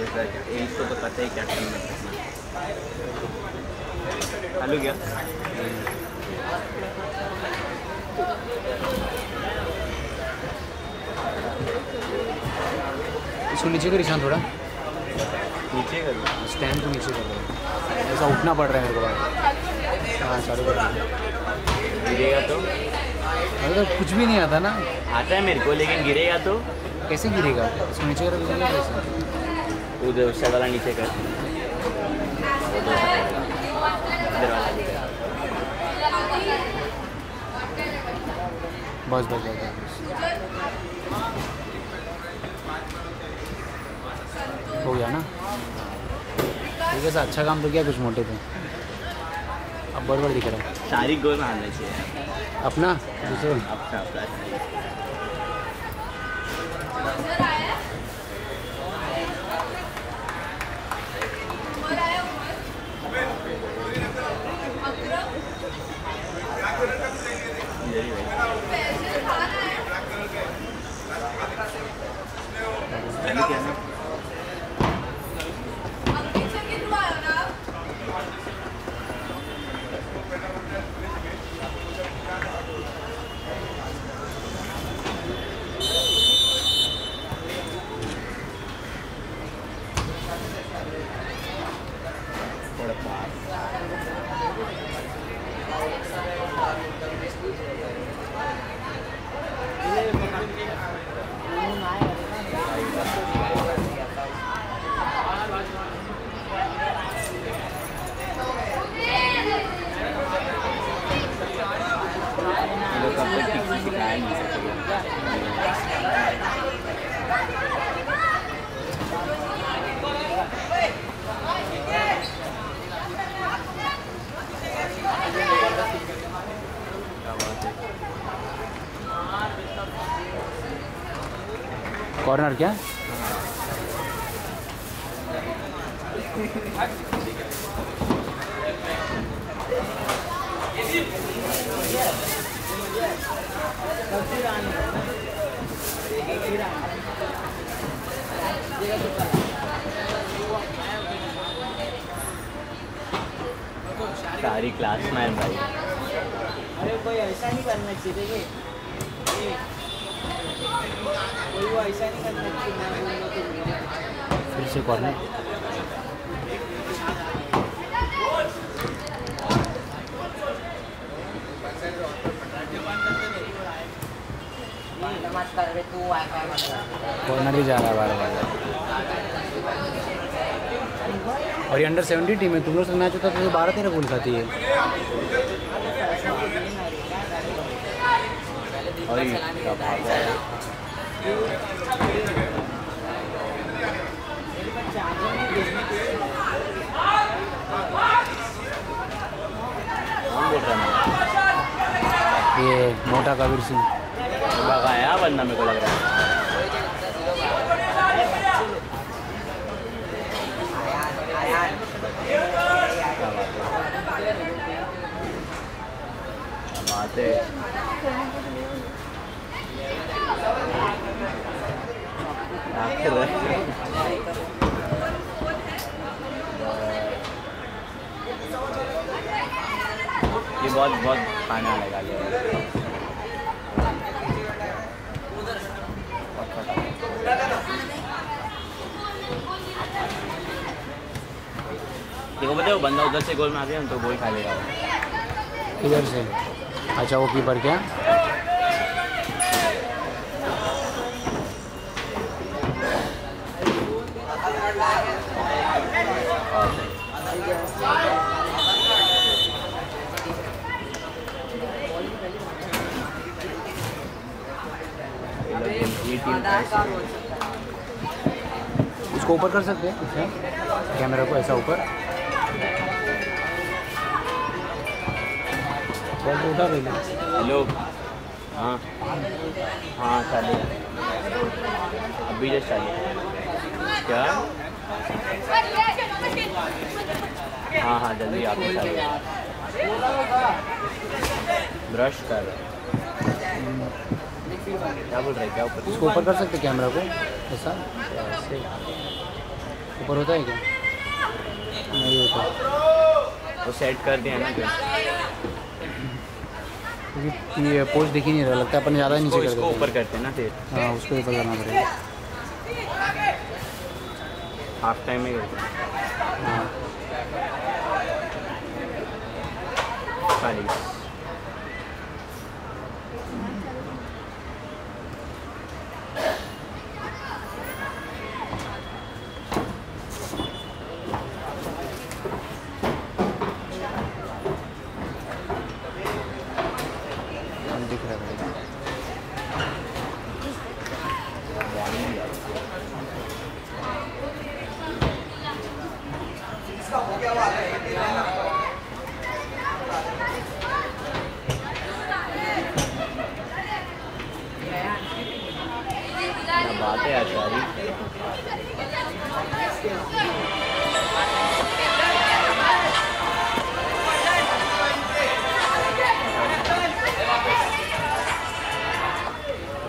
क्या तो पता ही क्या करना है हेलो क्या इसको नीचे कर ईशान थोड़ा। नीचे कर। स्टैंड को नीचे कर। ऐसा उठना पड़ रहा है मेरे को हाँ चालू कर गिरेगा तो। अरे तो कुछ भी नहीं आता ना। आता है मेरे को लेकिन गिरेगा तो। कैसे गिरेगा? इसको नीचे कर कैसे उधर उस साइड वाला नीचे कर। बस बस बस हो गया ना? ठीक है सर अच्छा काम तो किया कुछ मोटे थे। अब बड़ दिख रहा है। सारी गोल में आना चाहिए। अपना? दूसरे अपना अपना यही भाई थोड़ा कॉर्नर क्या? सारी क्लास में भाई। अरे कोई ऐसा नहीं करना चाहिए देखिए कोई वो ऐसा नहीं करना चाहिए मैं बोलूँगा तो बोलो। फिर से कॉर्नर कॉर्नर ही जा रहा है बार बार और ये अंडर सेवेंटी टीम है तुम लोग से मैच होता तो बारह तेरह गोल खाती है। और ये मोटा कबीर सिंह। भगाया बंदा मेरे को लग रहा है। क्या ये बहुत बहुत खाना लगा लिया देखो वो बंदा उधर से गोल मार दिया तो गोल खा लेगा वो। इधर से। अच्छा वो कीपर क्या ये लोग ये टीम का ऐसे- इसको ऊपर कर सकते हैं? कैमरा को ऐसा ऊपर। बॉल उठा हेलो हाँ। हाँ। चालू अभी जस्ट चालू क्या? हाँ हाँ जल्दी आप ब्रश कर। रहे हैं। क्या बोल रहे हैं क्या ऊपर इसको ऊपर कर सकते कैमरा को? ऐसा? ऐसे। ऊपर होता है क्या? नहीं होता। वो सेट कर दिया ना क्योंकि ये पोस्ट दिख ही नहीं रहा लगता है अपन ज़्यादा नीचे कर ऊपर करते हैं ना फिर। हैं। उसको ऊपर करना पड़ेगा। हाफ़ टाइम में करते हैं। हाँ। खाली।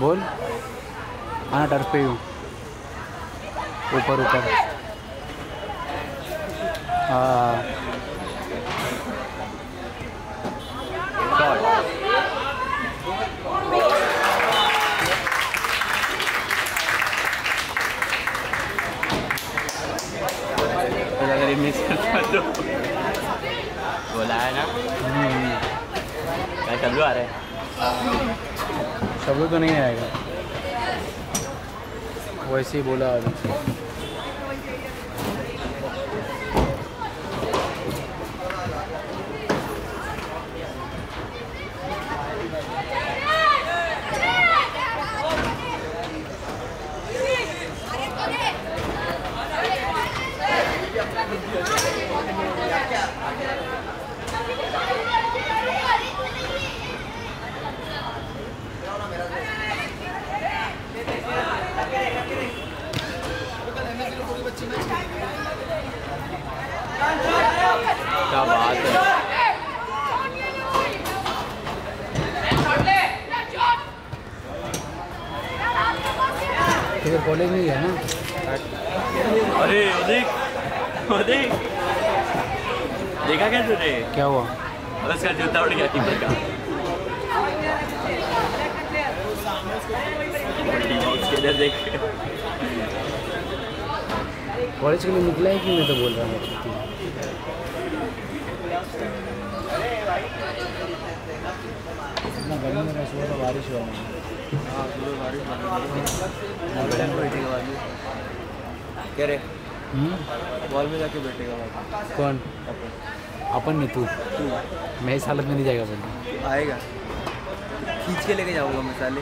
बोल। हाँ टर्फ पे ही हूँ। ऊपर ऊपर। हाँ। अगर मिस करता तो बोला है ना? हम्म, क्या चल्लू आ रहा है। सब तो नहीं आएगा। वैसे ही बोला अभी क्या बात है तो कॉलेज में गया ना अरे उदिक उदिक देखा क्या तूने? क्या हुआ? और उसका जूता उड़ गया कीपर का। इधर देख कॉलेज के लिए निकला है कि मैं तो बोल रहा हूँ? इतना गर्मी में सुबह तो बारिश हुआ नहीं। क्या रे हम्म? बॉल में जाके बैठेगा कौन? अपन। नहीं तू। मैं इस हालत में नहीं जाएगा बोल आएगा। खींच के लेके जाऊँगा मसाले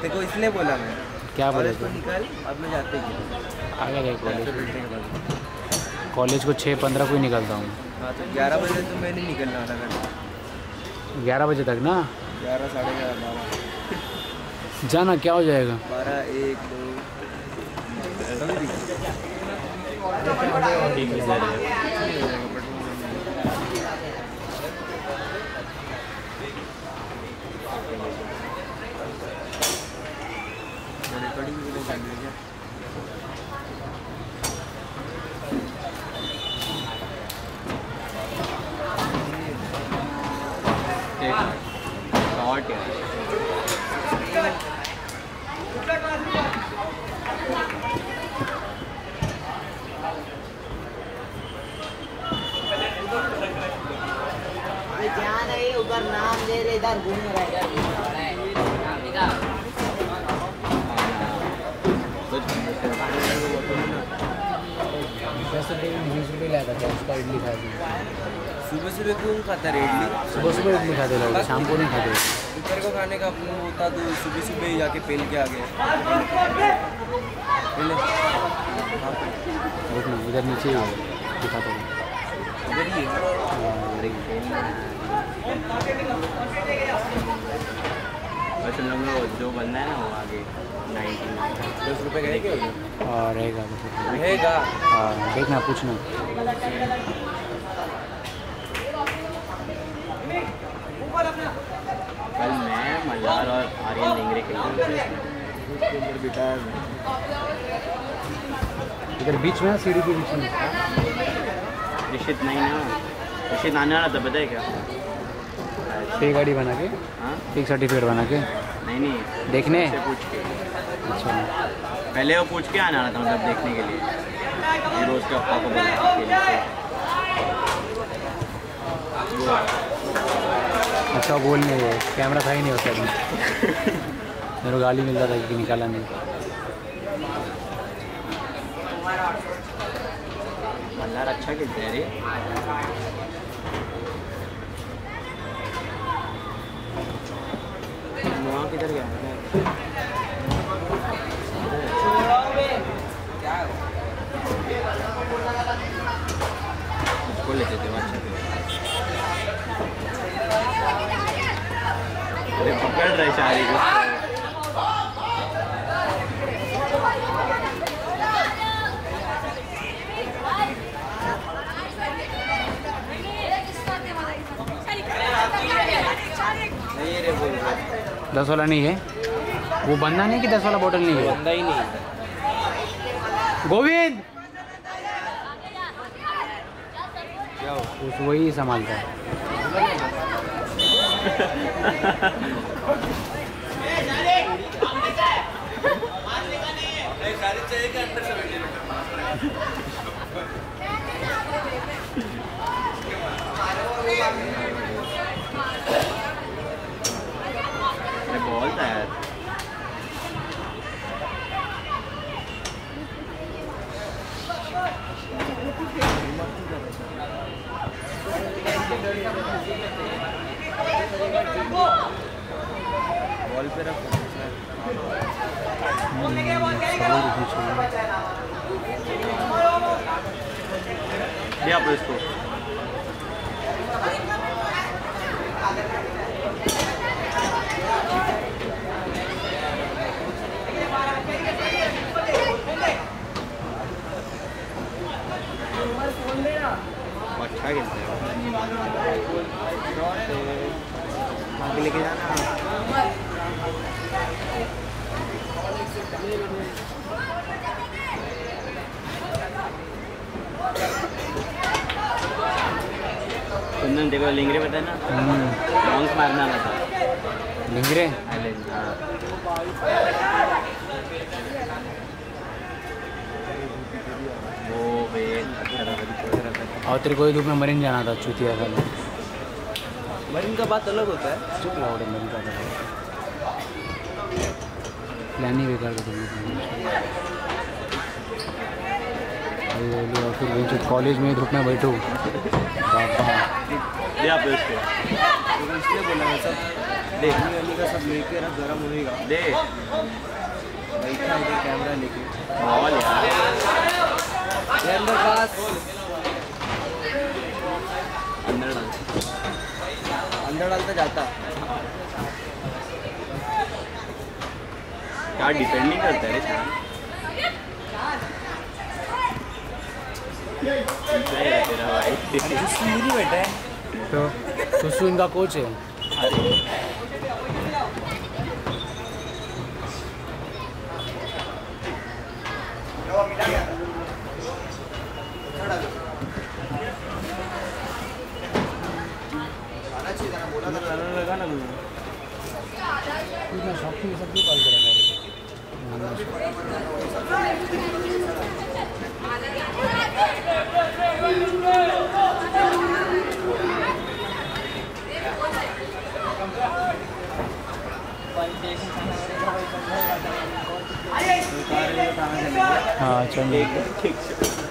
तेरे को इसलिए बोला मैं। क्या बोले तू? निकाल अब मैं जाते ही आ गया कॉलेज? बाद। कॉलेज को छः पंद्रह को ही निकलता हूँ। हाँ तो ग्यारह बजे तो मैं नहीं निकलना था घर। ग्यारह बजे तक ना? ग्यारह साढ़े ग्यारह बारह। जाना क्या हो जाएगा? बारह एक दो समझी? ठीक है सर रिकॉर्डिंग के लिए चल रही है क्या शॉर्ट है अरे जहाँ नहीं नाम दे रहे इधर घूम रहा है। इधर घूम नाम निकाल सुबह सुबह कौन खाता है। इडली सुबह सुबह इडली खाते लोग शाम को नहीं खाते दोपहर को खाने का अपना होता तो सुबह सुबह ही। जाके पेल के आ गए हाँ, इधर नीचे ही। है दिखाता हूँ इधर ही। है हाँ, है। लोग जो बनना है ना वो आगे नाइनटीन दस रुपये और रहेगा रहेगा? हाँ देखना पूछना। कल मैं मल्हार और आर्यन इधर बीच में सीढ़ी के बीच में? निश्चित नहीं ना। निश्चित आने वाला था है क्या? पे गाड़ी बना के हाँ? एक सर्टिफिकेट बना के। नहीं नहीं। देखने? पूछ के। अच्छा। पहले वो पूछ के आने था मतलब देखने के लिए। रोज के पापा को बोला अच्छा वो बोलने ये कैमरा था ही नहीं होता मेरे को गाली मिल रहा था कि निकाला नहीं मल्हार अच्छा खेलते हैं किधर गया उसको लेते थे अरे पकड़ रहे शारी को। दस वाला नहीं है। वो बंदा नहीं कि दस वाला बोतल नहीं है? बंदा ही नहीं गोविंद! उस वही संभालता है अरे बॉल था यार बॉल पे रखो दे आप इसको वो अच्छा खेलते हैं आगे लेके जाना देखो लिंगरे पता है ना लॉन्ग मारना आना था लिंगरे? हाँ। वो अच्छा था और तेरे को धूप में मरीन जाना था चुतिया का। मरीन का बात अलग होता है। चुप रहा मरीन का प्लान ही बेकार कर दिया और फिर वहीं कॉलेज में ही धूप में बैठूँ। बाबा। दे आप इसको तो इसलिए बोला सब देखने वाली का सब लेके रख गर्म होएगा। दे बैठा इधर कैमरा लेके। यार। अंदर अंदर डालता जाता। क्या डिपेंड नहीं करता है तेरा भाई बैठा है तो सुसु इनका कोच है लगा ना मुझे शॉपिंग सब भी कॉल करेगा हाँ चल।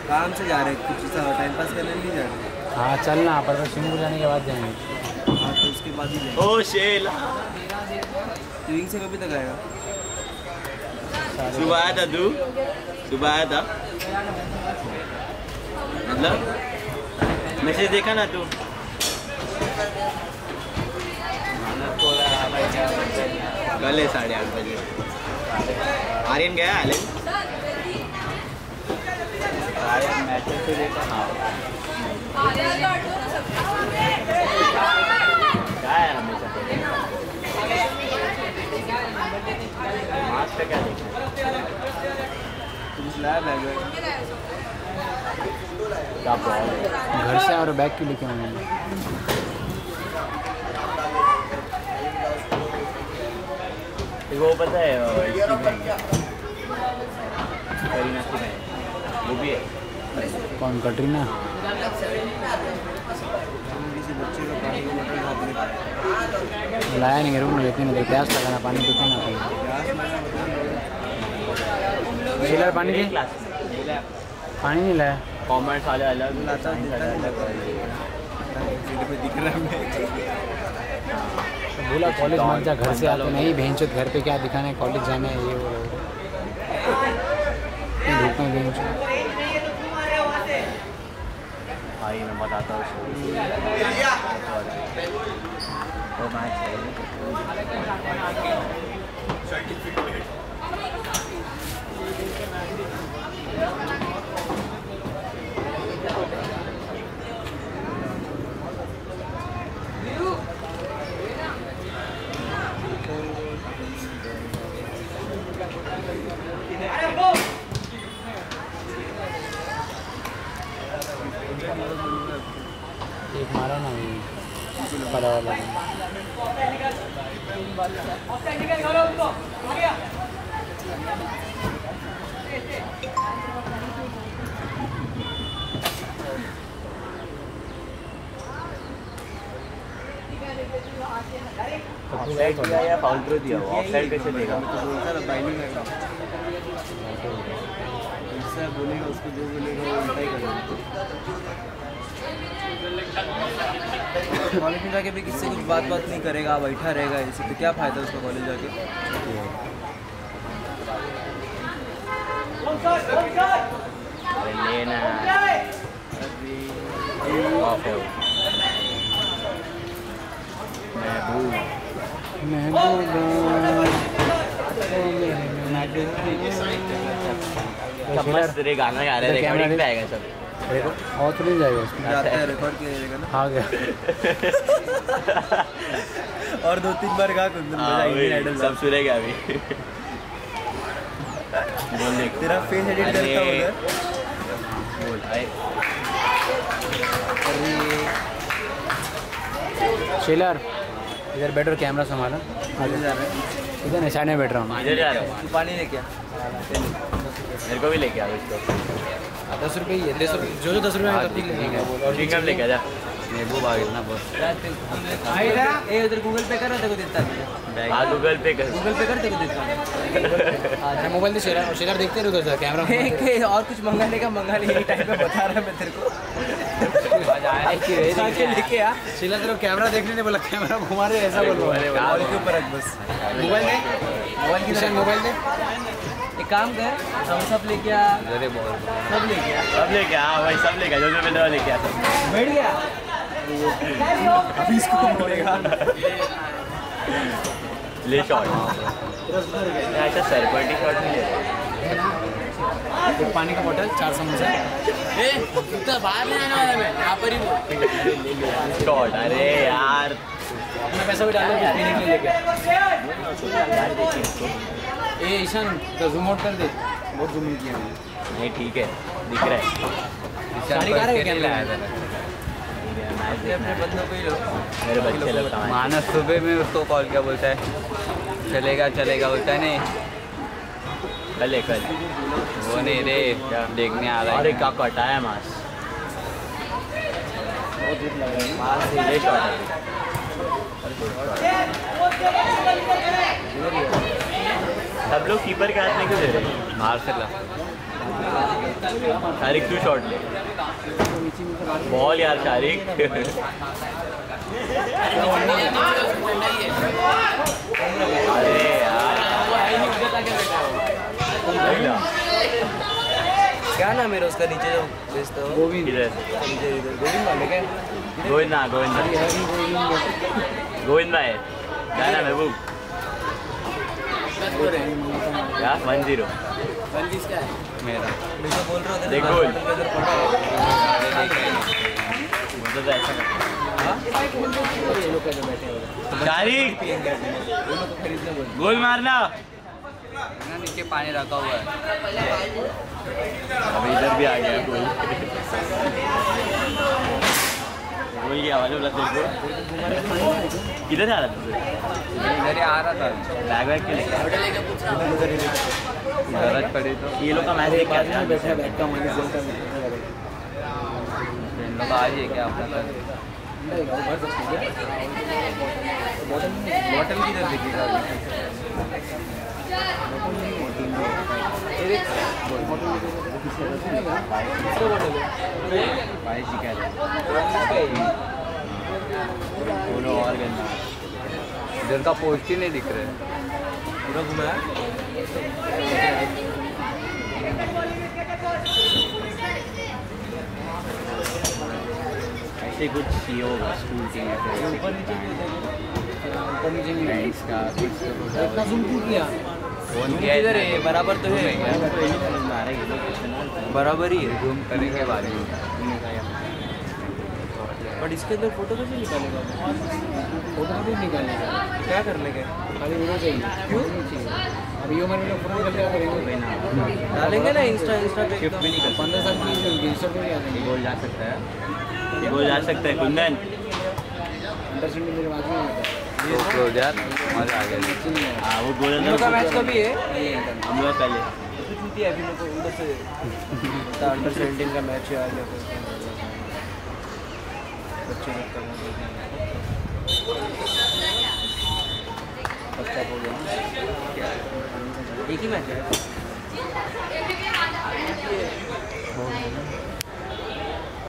काम से जा रहे हैं कुछ टाइम पास करने नहीं जा रहे। हाँ चलना पर सिंगू जाने के बाद जाएँगे। हाँ तो उसके बाद ही ओ शेला। ट्रेनिंग से कभी तक आएगा? सुबह आया था तू? सुबह आया था? मतलब? मैसेज देखा ना तू? कल है साढ़े आठ बजे। आर्यन गया आर्यन? आर्यन मैसेज से देखा हाँ। क्या है हमेशा मास्क का क्या है? घर है से और बैग क्यों लेके आऊँगा वो पता है करीना की बहन। वो भी है। कौन कटरीना? लाया नहीं रूम में लेते नहीं प्यास लगाना पानी पीते ना। अपन चिलर पानी की? पानी नहीं लाया। कॉमर्स वाले अलग लाता है अलग। पे दिख रहा है मैं बोला कॉलेज मत जा घर से आते नहीं भेंचो घर पे क्या दिखाना है कॉलेज जाना है ये वो। धूप में भेंचो। भाई मैं बताता हूँ उसको वो मैच है एक मारा ना पड़ा वाला ऑफसाइड दिया या फाउल थ्रो दिया ऑफसाइड कैसे देगा? इससे बोलेगा उसको जो बोलेगा वो उल्टा ही करेगा कॉलेज में जाके भी किससे कुछ बात बात नहीं करेगा बैठा रहेगा ऐसे तो क्या फ़ायदा उसका कॉलेज जाके? लेना। महबूब। मस्त रे गाना गा रहे रिकॉर्डिंग पे आएगा सब। और तो नहीं जाएगा उसमें। रिकॉर्ड किया जाएगा ना। आ गया। और दो तीन बार गा कुंदन हाँ, बजा आइडल सब सुनेगा अभी। बोल दे तेरा फेस एडिट करता उधर। बोल शेलर इधर बैठो कैमरा संभाला। आगे जा रहा है। इधर में बैठ रहा हूँ। इधर जा रहा हूँ। पानी लेके आ। मेरे को भी लेके आओ इसको। दस रुपये ही है। दस रुपये जो जो दस रुपये में तब चिंगम लेके आ जा। महबूब आ गया ना बस ए उधर गूगल पे कर तेरे को देता है। हाँ गूगल पे कर। गूगल पे कर तेरे को देता हूँ। मोबाइल से शेलर और देखते रहो उधर कैमरा और कुछ मंगाने का मंगा नहीं टाइम पे बता रहा मैं तेरे को। लेके आ। शेलर तेरे कैमरा देखने ने बोला कैमरा घुमा रहे ऐसा बोल रहा के ऊपर रख बस। मोबाइल दे। मोबाइल की मोबाइल दे। एक काम कर हम सब लेके आ। सब लेके आ। सब लेके आ भाई सब लेके आ जो जो रहा लेके आ। सब बैठ गया। अभी इसको मोड़ेगा। ले शॉट ऐसा सरपटी शॉट नहीं ले एक पानी का बोतल चार समोसा। बाहर नहीं आने वाला मैं यहाँ पर ही वो शॉट अरे यार। मैं पैसा भी डाल दूँ पीने के लिए लेके। ए ईशान तो जूम आउट कर दे। बहुत जूम किया मैंने। नहीं ठीक है दिख रहा है। कैमरा ठीक है, मैच अपने देखना है। बंदों को ही लो। मेरे बच्चे है मानस सुबह में उसको कॉल किया बोलता है चलेगा चलेगा। बोलता है नहीं कल है कल। वो नहीं रे देखने आ रहा अरे है क्या कटा है मास? सब लोग कीपर के हाथ में क्यों दे रहे हैं? बाहर से ला शारिक तू शॉट ले। बॉल यार शारिक। अरे यार। क्या नाम है उसका नीचे जो बेचता हो? गोविंद। इधर गोविंद क्या? गोविंद ना गोविंद गोविंद भाई क्या नाम है वो? क्या? वन ज़ीरो मेरा। तो बोल रहा देख गोल। है। तो ऐसा करते गोल मारना। ना नीचे पानी रखा हुआ है। अभी इधर भी आ गया है कोई। वही की आवाज़ बोला तेरे को? किधर जा रहा था? इधर ही आ रहा था। बैग वैग के लेके ज़रूरत पड़ी तो। ये लोग का मैच देख के हैं। बैठा बैठ का इन लोग आ जाइए क्या अपना कर बॉटल किधर दिखेगा? भाई और गंदा इधर का पोस्ट ही नहीं दिख रहा है। पूरा घुमाया? ऐसे कुछ चाहिए होगा स्कूल के ऊपर नीचे ऊपर नीचे का कुछ तो इतना zoom क्यों किया? फ़ोन किया है बराबर तो है। को में रहा है है। बराबर ही है। जूम करेंगे बारे में। बट इसके अंदर फ़ोटो कैसे निकालेगा? फ़ोटो तो नहीं निकालने का क्या कर लेंगे खाली वीडियो चाहिए। क्यों? नहीं चाहिए। अब ये मैंने फ़ोटो निकल ना। डालेंगे ना इंस्टा इंस्टा पे शिफ्ट भी नहीं कर पंद्रह साल की इंस्टा पे नहीं गोल जा सकता है। गोल जा सकता है कुंदन। अंडर सेवेंटी मेरे बाजू में होता है तो क्लोज यार आ गया नहीं है वो गोल हम लोग का मैच कभी है हम लोग पहले अभी लोग को उधर से अंडर सेवेंटीन का मैच है बच्चे लोग का अच्छा हो गया एक ही मैच है